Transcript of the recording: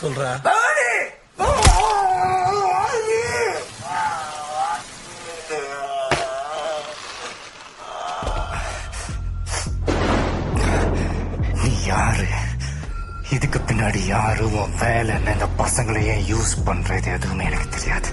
சொல்றா. நீ யாரு? இதுக்கு பின்னாடி யாரும் வேலை என்ன? இந்த பசங்களை ஏன் யூஸ் பண்றது எதுவுமே எனக்கு தெரியாது.